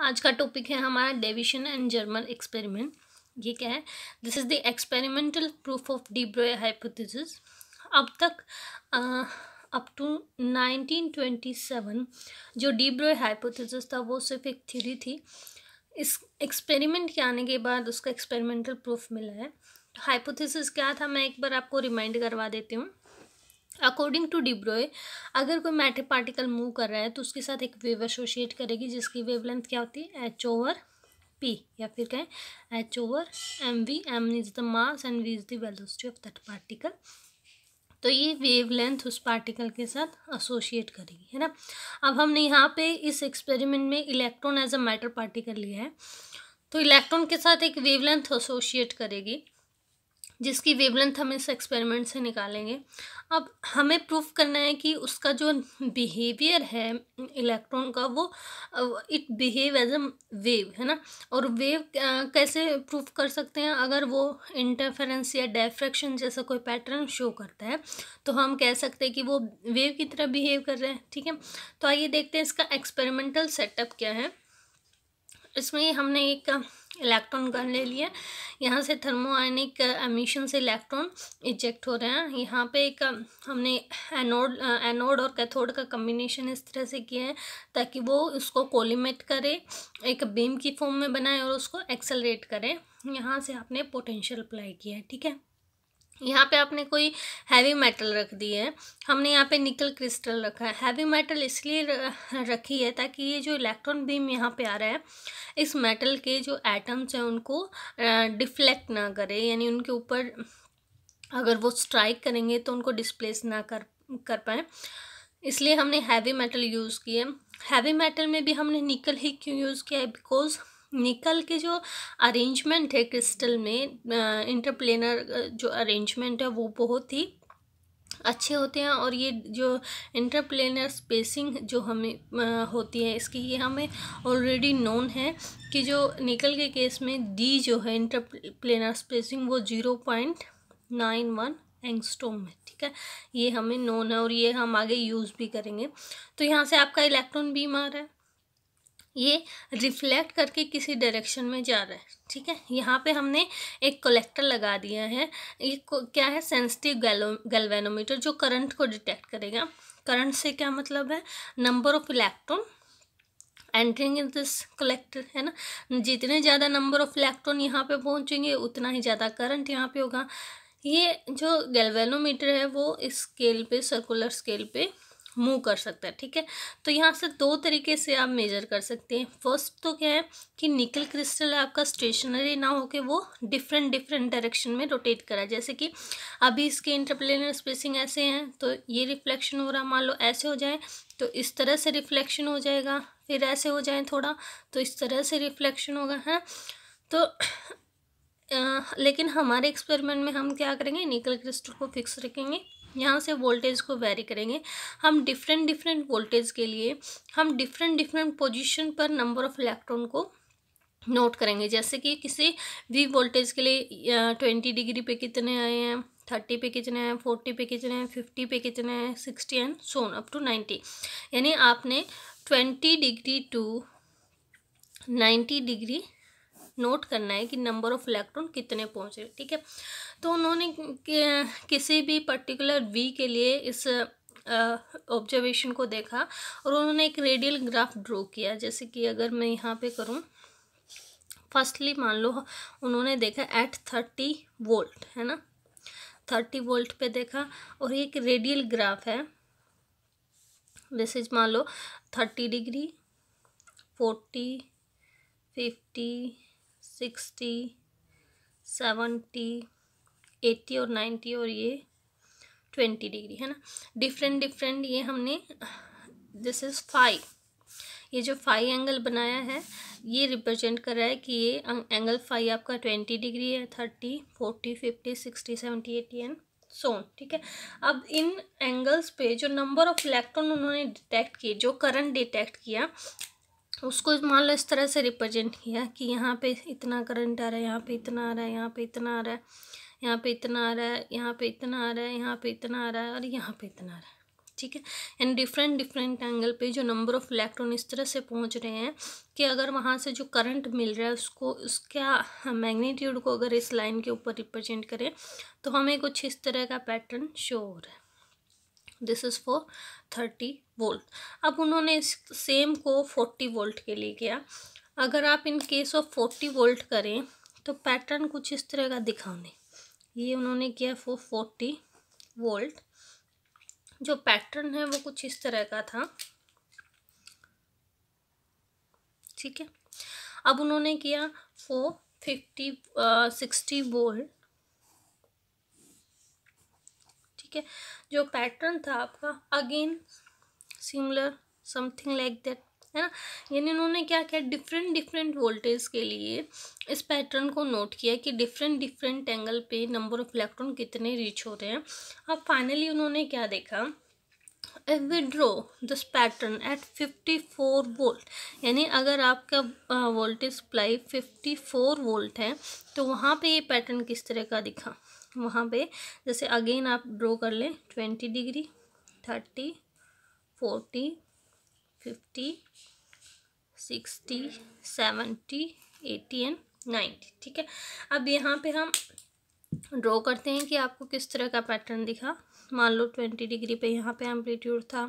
आज का टॉपिक है हमारा डेविशन एंड जर्मन एक्सपेरिमेंट ये क्या है? This is the experimental proof of de Broglie hypothesis अब तक अप टू 1927 जो डिब्रोय हाइपोथेसिस था, वो सिर्फ़ एक थ्योरी थी। इस एक्सपेरिमेंट के आने के बाद उसका एक्सपेरिमेंटल प्रूफ मिला है। हाइपोथेसिस क्या था? मैं एक बार आपको रिमाइंड करवा देती हूँ। अकॉर्डिंग टू डिब्रोय अगर कोई मैटर पार्टिकल मूव कर रहा है तो उसके साथ एक वेव एसोशिएट करेगी, जिसकी वेवलेंथ क्या होती है? एच ओवर पी या फिर कहें h over m v m is the mass and v is the velocity of that particle तो ये वेवलेंथ उस पार्टिकल के साथ एसोशिएट करेगी, है ना? अब हमने यहाँ पे इस एक्सपेरिमेंट में electron as a matter particle लिया है। तो इलेक्ट्रॉन के साथ एक वेवलेंथ एसोशिएट करेगी। जिसकी वेवलेंथ हम इस एक्सपेरिमेंट से निकालेंगे। अब हमें प्रूफ करना है कि उसका जो बिहेवियर है इलेक्ट्रॉन का, वो it behave as a wave है ना? और वेव कैसे प्रूफ कर सकते हैं? अगर वो इंटरफेरेंस या डायफ्रैक्शन जैसा कोई पैटर्न शो करता है तो हम कह सकते हैं कि वो वेव की तरह बिहेव कर रहे हैं, ठीक है? तो आइए देखते हैं इसका एक्सपेरिमेंटल सेटअप क्या है। इसमें हमने एक इलेक्ट्रॉन गन ले लिए। यहाँ से थर्मोआनिक एमिशन से इलेक्ट्रॉन इजेक्ट हो रहे हैं। यहाँ पे एक हमने एनोड एनोड और कैथोड का कम्बिनेशन इस तरह से किया है ताकि वो उसको कोलिमेट करे, एक बीम की फॉर्म में बनाए और उसको एक्सेलरेट करें। यहाँ से आपने पोटेंशियल अप्लाई किया है, ठीक है? यहाँ पे आपने कोई हैवी मेटल रख दी है। हमने यहाँ पे निकल क्रिस्टल रखा है। हैवी मेटल इसलिए रखी है ताकि ये जो इलेक्ट्रॉन बीम यहाँ पे आ रहा है, इस मेटल के जो एटम्स हैं उनको डिफ्लेक्ट ना करे। यानी उनके ऊपर अगर वो स्ट्राइक करेंगे तो उनको डिस्प्लेस ना कर कर पाए। इसलिए हमने हैवी मेटल यूज़ किए हैवी मेटल में भी हमने निकल ही क्यों यूज़ किया है? बिकॉज़ निकल के जो अरेंजमेंट है क्रिस्टल में इंटरप्लेनर जो अरेंजमेंट है वो बहुत ही अच्छे होते हैं और ये जो इंटरप्लेनर स्पेसिंग जो हमें होती है, इसकी ये हमें ऑलरेडी नोन है कि जो निकल के केस में डी जो है इंटरप्लेनर स्पेसिंग वो zero point nine one angstrom है, ठीक है? ये हमें नोन है और ये हम आगे यूज़ भी करेंगे। तो यहाँ से आपका इलेक्ट्रॉन बीम आ रहा है। ये रिफ्लेक्ट करके किसी डायरेक्शन में जा रहा है, ठीक है? यहाँ पे हमने एक कलेक्टर लगा दिया है। ये क्या है? सेंसिटिव गैलो, गैल्वेनोमीटर जो करंट को डिटेक्ट करेगा। करंट से क्या मतलब है? Number of electron entering in this collector, है ना? जितने ज़्यादा नंबर ऑफ़ इलेक्ट्रॉन यहाँ पे पहुँचेंगे, उतना ही ज़्यादा करंट यहाँ पे होगा। ये जो गैल्वेनोमीटर है, वो स्केल पे, सर्कुलर स्केल पे मूव कर सकता है ठीक है? तो यहाँ से दो तरीके से आप मेजर कर सकते हैं। फ़र्स्ट तो क्या है कि निकल क्रिस्टल आपका स्टेशनरी ना हो के वो डिफरेंट डिफरेंट डायरेक्शन में रोटेट करा जैसे कि अभी इसके इंटरप्लेनर स्पेसिंग ऐसे हैं तो ये रिफ्लेक्शन हो रहा मान लो ऐसे हो जाए तो इस तरह से रिफ्लेक्शन हो जाएगा फिर ऐसे हो जाए थोड़ा तो इस तरह से रिफ्लेक्शन होगा है? तो आ, लेकिन हमारे एक्सपेरिमेंट में हम क्या करेंगे? निकल क्रिस्टल को फिक्स रखेंगे। यहाँ से वोल्टेज को वेरी करेंगे। हम डिफरेंट डिफरेंट वोल्टेज के लिए, हम डिफरेंट डिफरेंट पोजीशन पर नंबर ऑफ़ इलेक्ट्रॉन को नोट करेंगे। जैसे कि किसी वी वोल्टेज के लिए ट्वेंटी डिग्री पे कितने आए हैं? थर्टी पे कितने हैं फोर्टी पे कितने हैं फिफ्टी पे कितने हैं sixty and so on up to ninety यानी आपने twenty degree to ninety degree note करना है कि नंबर ऑफ़ इलेक्ट्रॉन कितने पहुँचे, ठीक है? तो उन्होंने किसी भी पर्टिकुलर वी के लिए इस ऑब्जर्वेशन को देखा और उन्होंने एक रेडियल ग्राफ ड्रॉ किया। जैसे कि अगर मैं यहाँ पे करूँ फर्स्टली मान लो, उन्होंने देखा एट थर्टी वोल्ट है ना? थर्टी वोल्ट पे देखा और एक रेडियल ग्राफ है। जैसे मान लो thirty degree forty fifty sixty, seventy eighty और नाइन्टी और ये ट्वेंटी डिग्री, है ना? डिफरेंट डिफरेंट ये हमने दिस इज़ फाइव ये जो फाइव एंगल बनाया है, ये रिप्रेजेंट कर रहा है कि ये एंगल फाइव आपका ट्वेंटी डिग्री है, thirty, forty, fifty, sixty, seventy, eighty and so on ठीक है? अब इन एंगल्स पे जो नंबर ऑफ़ इलेक्ट्रॉन उन्होंने डिटेक्ट किए, जो करंट डिटेक्ट किया उसको मान लो इस तरह से रिप्रेजेंट किया कि यहाँ पे इतना करंट आ रहा है, यहाँ पे इतना आ रहा है, यहाँ पे इतना आ रहा है, यहाँ पे इतना आ रहा है, यहाँ पे इतना आ रहा है, यहाँ पे इतना आ रहा है और यहाँ पे इतना आ रहा है। ठीक है? एंड डिफरेंट डिफरेंट एंगल पे जो नंबर ऑफ़ इलेक्ट्रॉन इस तरह से पहुँच रहे हैं कि अगर वहाँ से जो करंट मिल रहा है उसको, उसका मैग्नीट्यूड को अगर इस लाइन के ऊपर रिप्रेजेंट करें तो हमें कुछ इस तरह का पैटर्न शो हो रहा है। This is for thirty volt अब उन्होंने इस सेम को फोर्टी वोल्ट के लिए किया। अगर आप in case of forty volt करें तो पैटर्न कुछ इस तरह का दिखाने। ये उन्होंने किया फॉर फोर्टी वोल्ट जो पैटर्न है, वो कुछ इस तरह का था। ठीक है? अब उन्होंने किया फोर फिफ्टी सिक्सटी वोल्ट ठीक है? जो पैटर्न था आपका again similar something like that है ना? यानी उन्होंने क्या किया? डिफरेंट डिफरेंट वोल्टेज के लिए इस पैटर्न को नोट किया कि डिफरेंट डिफरेंट एंगल पे नंबर ऑफ़ इलेक्ट्रॉन कितने रीच हो रहे हैं। अब फाइनली उन्होंने क्या देखा? We draw this pattern at fifty four volt यानी अगर आपका voltage supply fifty four volt है तो वहाँ पे ये पैटर्न किस तरह का दिखा? वहाँ पे, जैसे अगेन आप ड्रॉ कर लें twenty degree thirty forty fifty sixty seventy eighty and ninety ठीक है? अब यहाँ पे हम ड्रॉ करते हैं कि आपको किस तरह का पैटर्न दिखा। मान लो ट्वेंटी डिग्री पे यहाँ पे एम्पलीट्यूड था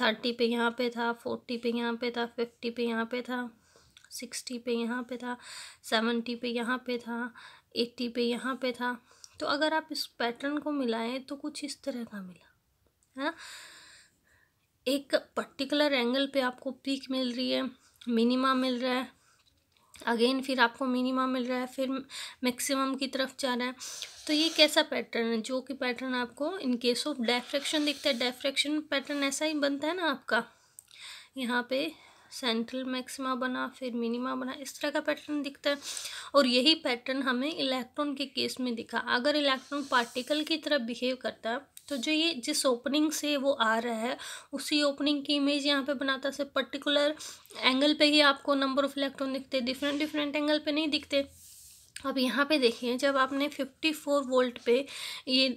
थर्टी पे यहाँ पे था फोर्टी पे यहाँ पे था फिफ्टी पे यहाँ पे था सिक्सटी पे यहाँ पे था सेवेंटी पे यहाँ पे था एट्टी पे यहाँ पे था तो अगर आप इस पैटर्न को मिलाएँ तो कुछ इस तरह का मिला, है ना? एक पर्टिकुलर एंगल पे आपको पीक मिल रही है मिनिमा मिल रहा है अगेन फिर आपको मिनिमा मिल रहा है, फिर मैक्सिमम की तरफ़ जा रहा है। तो ये कैसा पैटर्न है? जो कि पैटर्न आपको इन केस ऑफ़ डायफ्रेक्शन दिखता है। डायफ्रेक्शन पैटर्न ऐसा ही बनता है ना आपका। यहाँ पे सेंट्रल मैक्सिमा बना, फिर मिनिमा बना, इस तरह का पैटर्न दिखता है। और यही पैटर्न हमें इलेक्ट्रॉन के केस में दिखा। अगर इलेक्ट्रॉन पार्टिकल की तरह बिहेव करता है तो जो ये जिस ओपनिंग से वो आ रहा है, उसी ओपनिंग की इमेज यहाँ पे बनाता। है पर्टिकुलर एंगल पे ही आपको नंबर ऑफ़ इलेक्ट्रॉन दिखते, डिफरेंट डिफरेंट एंगल पे नहीं दिखते। अब यहाँ पे देखिए, जब आपने फिफ्टी फोर वोल्ट पे ये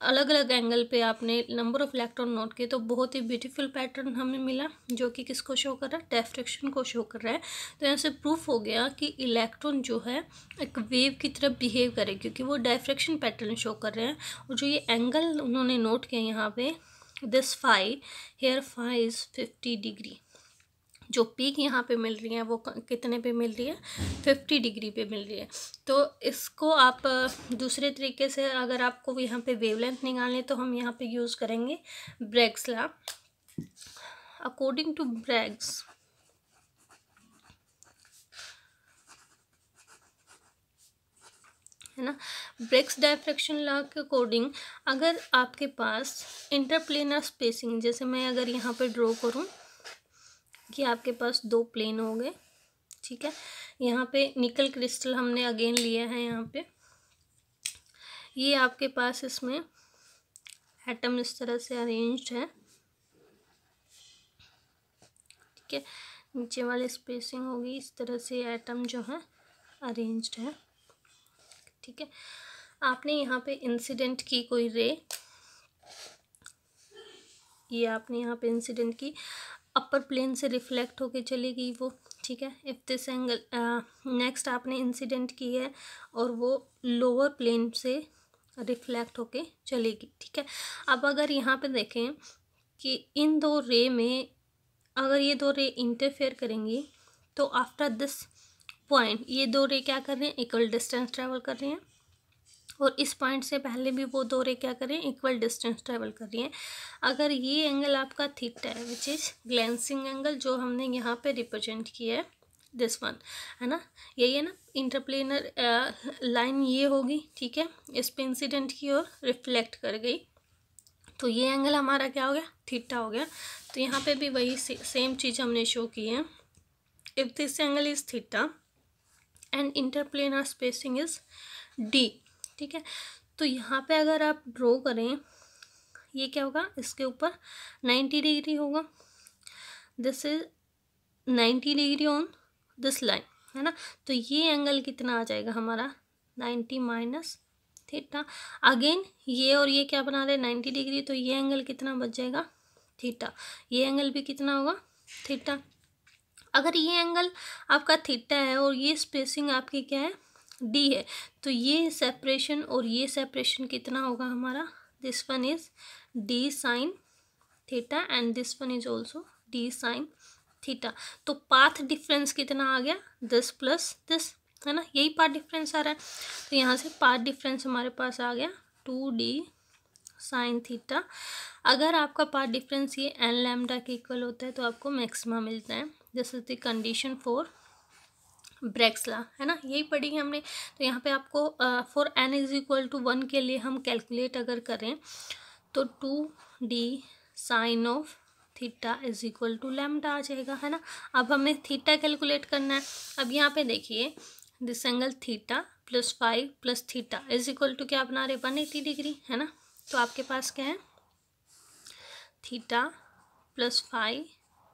अलग अलग एंगल पे आपने नंबर ऑफ़ इलेक्ट्रॉन नोट किए तो बहुत ही ब्यूटीफुल पैटर्न हमें मिला, जो कि किसको शो कर रहा है? डेफ्रेक्शन को शो कर रहा है। तो यहाँ से प्रूफ हो गया कि इलेक्ट्रॉन जो है, एक वेव की तरफ़ बिहेव करे, क्योंकि वो डेफ्रेक्शन पैटर्न शो कर रहे हैं। और जो ये एंगल उन्होंने नोट किया यहाँ पे this five here five is fifty degree जो पीक यहाँ पे मिल रही है, वो कितने पे मिल रही है? फिफ्टी डिग्री पे मिल रही है। तो इसको आप, दूसरे तरीके से अगर आपको यहाँ पे वेवलेंथ निकालनी तो हम यहाँ पे यूज़ करेंगे Bragg's law according to Bragg's है ना? ब्रेक्स डायफ्रेक्शन लॉ के अकॉर्डिंग अगर आपके पास इंटरप्लेनर स्पेसिंग जैसे मैं अगर यहाँ पे ड्रॉ करूँ कि आपके पास दो प्लेन हो गए, ठीक है? यहाँ पे निकल क्रिस्टल हमने अगेन लिया है यहाँ पे। ये आपके पास इसमें एटम इस तरह से अरेंज्ड है। ठीक है? नीचे वाले स्पेसिंग होगी, इस तरह से एटम जो है अरेंज्ड है। ठीक है? आपने यहाँ पे इंसिडेंट की कोई रे ये आपने यहाँ पे इंसिडेंट की। अपर प्लेन से रिफ्लेक्ट होके चली गई वो, ठीक है? इफ़ दिस एंगल नेक्स्ट आपने इंसिडेंट की है और वो लोअर प्लेन से रिफ्लेक्ट होके चलेगी, ठीक है? अब अगर यहाँ पे देखें कि इन दो रे में अगर ये दो रे इंटरफेयर करेंगी तो आफ्टर दिस पॉइंट ये दो रे क्या कर रहे हैं? इक्वल डिस्टेंस ट्रेवल कर रहे हैं। और इस पॉइंट से पहले भी वो दो रे क्या करें इक्वल डिस्टेंस ट्रेवल कर रही हैं। अगर ये एंगल आपका थीटा है विच इज़ ग्लैंसिंग एंगल जो हमने यहाँ पे रिप्रेजेंट किया है दिस वन है ना? यही है ना? इंटरप्लेनर लाइन ये होगी ठीक है? इस पर इंसिडेंट की ओर रिफ्लेक्ट कर गई। तो ये एंगल हमारा क्या हो गया? थीटा हो गया। तो यहाँ पे भी वही से, सेम चीज़ हमने शो की है। If this angle is theta and interplanar spacing is d ठीक है? तो यहाँ पे अगर आप ड्रॉ करें, ये क्या होगा? इसके ऊपर नाइन्टी डिग्री होगा। This is ninety degree on this line है ना? तो ये एंगल कितना आ जाएगा हमारा? नाइन्टी माइनस थीटा अगेन ये और ये क्या बना रहे हैं? नाइन्टी डिग्री तो ये एंगल कितना बच जाएगा? थीटा ये एंगल भी कितना होगा? थीटा अगर ये एंगल आपका थीटा है और ये स्पेसिंग आपकी क्या है? डी है। तो ये सेपरेशन और ये सेपरेशन कितना होगा हमारा? This one is d sine theta and this one is also d sine theta तो पाथ डिफरेंस कितना आ गया? दिस प्लस दिस है ना? यही पार्ट डिफरेंस आ रहा है। तो यहाँ से पार्ट डिफरेंस हमारे पास आ गया टू डी साइन थीटा अगर आपका पार्ट डिफरेंस ये एन लैमडा के इक्वल होता है तो आपको मैक्सिमा मिलता है। This is the condition for Bragg's law, है ना? यही पढ़ी है हमने। तो यहाँ पे आपको for n is equal to one के लिए हम कैलकुलेट अगर करें तो two d sine of theta is equal to lambda आ जाएगा, है ना? अब हमें थीटा कैलकुलेट करना है। अब यहाँ पे देखिए this angle theta plus five plus theta is equal to क्या बना रहे वन एटी डिग्री है ना? तो आपके पास क्या है? Theta plus five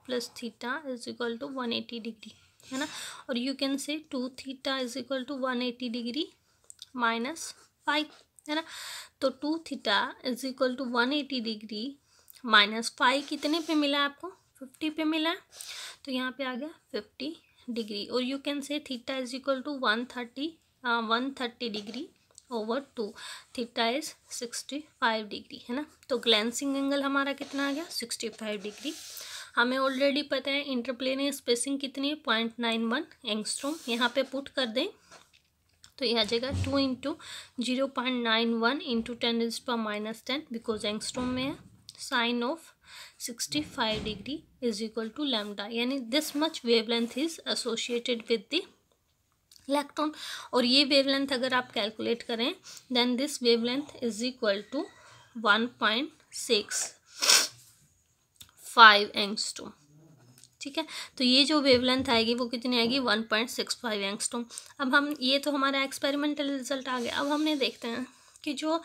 plus theta is equal to one eighty degree है ना? और you can say two theta is equal to one eighty degree minus five है ना? तो two theta is equal to one eighty degree minus five कितने पे मिला है आपको? फिफ्टी पे मिला तो यहाँ पे आ गया फिफ्टी डिग्री और you can say theta is equal to one thirty one thirty degree over two theta is sixty five degree है ना? तो ग्लैंसिंग एंगल हमारा कितना आ गया? सिक्सटी फाइव डिग्री हमें ऑलरेडी पता है इंटरप्लेनियर स्पेसिंग कितनी है? पॉइंट नाइन वन एंगस्ट्रोम यहाँ पे पुट कर दें। तो यह आ जाएगा two into zero point nine one into ten is per minus ten because angstrom में है। Sine of sixty five degree is equal to lambda यानी this much wavelength is associated with the electron और ये wavelength अगर आप calculate करें then this wavelength is equal to one point six five angstrom ठीक है? तो ये जो वेवलेंथ आएगी वो कितनी आएगी? One point six five angstrom अब हम, ये तो हमारा एक्सपेरिमेंटल रिज़ल्ट आ गया। अब हमने देखते हैं कि जो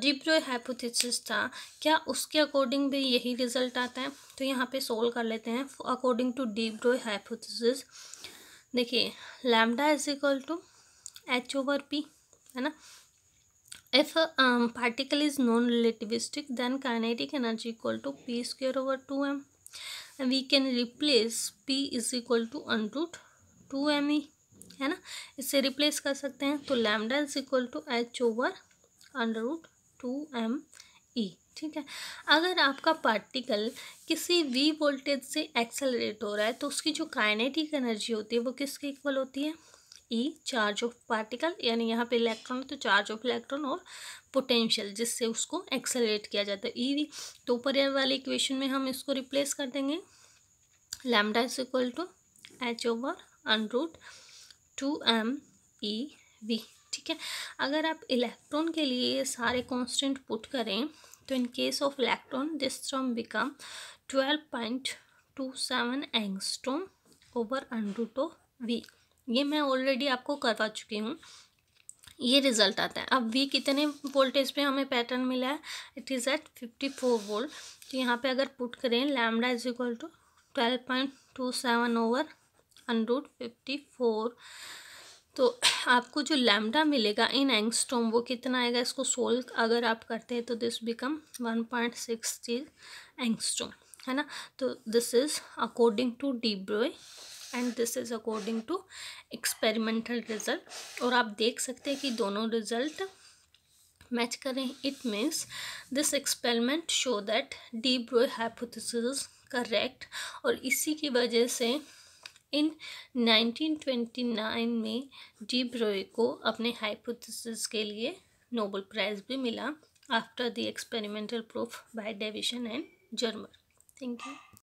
डिप्रो हाइपोथेसिस था, क्या उसके अकॉर्डिंग भी यही रिज़ल्ट आता है? तो यहाँ पे सोल्व कर लेते हैं according to de Broglie hypothesis देखिए lambda is equal to h over p है ना? If a um, particle is non-relativistic then kinetic energy equal to p square over 2m and we can replace p is equal to unroot 2me है ना? इससे replace कर सकते हैं। तो lambda is equal to h over under root two m e ठीक है? अगर आपका पार्टिकल किसी वी वोल्टेज से एक्सेलरेट हो रहा है तो उसकी जो काइनेटिक एनर्जी होती है वो किसके इक्वल होती है? ई चार्ज ऑफ़ पार्टिकल यानी यहाँ पे इलेक्ट्रॉन तो चार्ज ऑफ़ इलेक्ट्रॉन और पोटेंशियल जिससे उसको एक्सेलरेट किया जाता है ईवी तो ऊपर वाले इक्वेशन में हम इसको रिप्लेस कर देंगे। Lambda is equal to h over on root two m e v ठीक है? अगर आप इलेक्ट्रॉन के लिए ये सारे कांस्टेंट पुट करें तो in case of electron this term become twelve point two seven angstrom over root of v ये मैं ऑलरेडी आपको करवा चुकी हूँ। ये रिज़ल्ट आता है। अब वी कितने वोल्टेज पे हमें पैटर्न मिला है? It is at fifty four volt तो यहाँ पे अगर पुट करें lambda is equal to twelve point two seven over hundred fifty four तो आपको जो लैमडा मिलेगा इन एंगस्ट्रोम वो कितना आएगा? इसको सोल्व अगर आप करते हैं तो this become one point six angstrom है ना? तो this is according to de Broglie and this is according to experimental result और आप देख सकते हैं कि दोनों रिज़ल्ट मैच करें। It means this experiment show that de Broglie hypothesis correct और इसी की वजह से इन 1929 में डी ब्रोय को अपने हाइपोथेसिस के लिए नोबल प्राइज़ भी मिला after the experimental proof by Davisson and Germer thank you